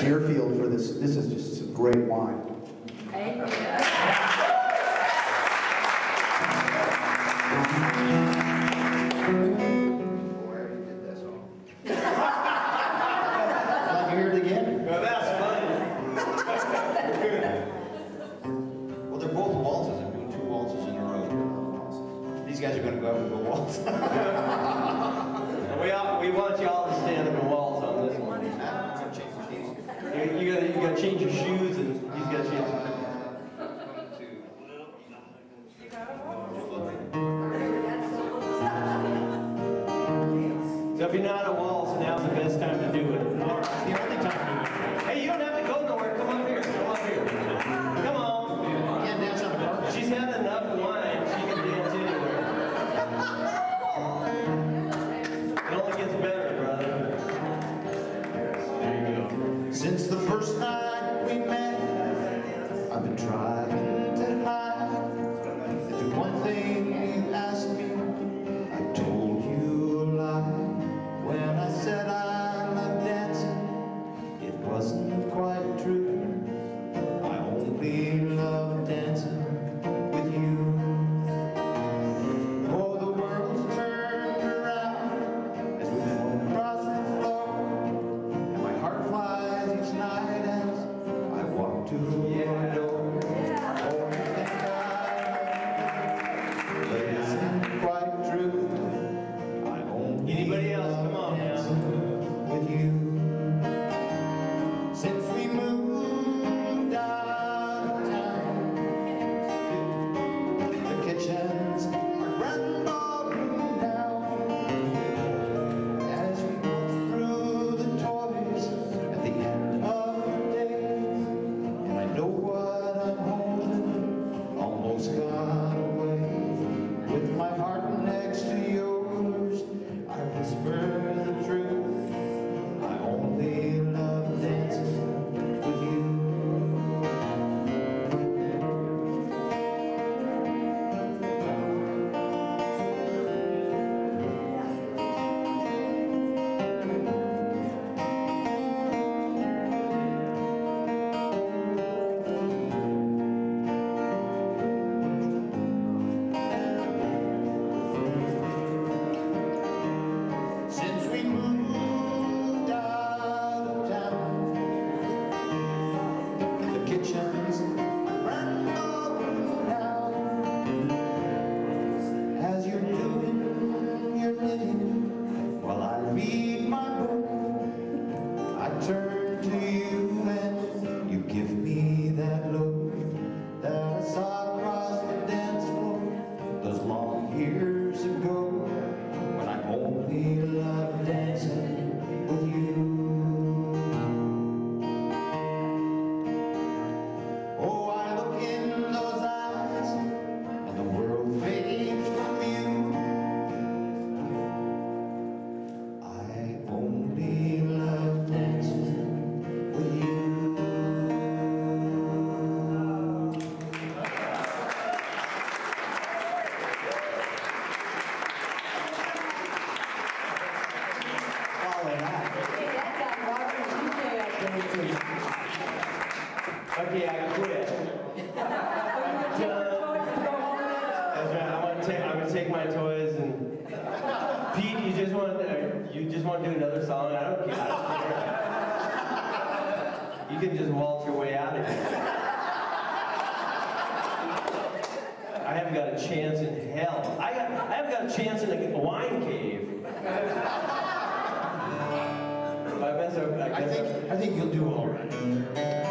Deerfield for this. This is just some great wine. Thank you. Glad hear it again. Well, that's funny. Well, they're both waltzes. I'm doing two waltzes in a row. These guys are gonna go up and go waltz. We, all, we want you all to stand up and waltz on this one. You, you gotta, you gotta change your shoes and he's gotta change. So if you're not a waltz, now's the best time to do it. With Okay, I quit. That's right. I want to take. I'm gonna take my toys and Pete. You just want. Uh, you just want to do another song. I don't care. I don't care. You can just waltz your way out of here. I haven't got a chance in hell. I got. I haven't got a chance in a wine cave. I I, I, think, I think you'll do all right.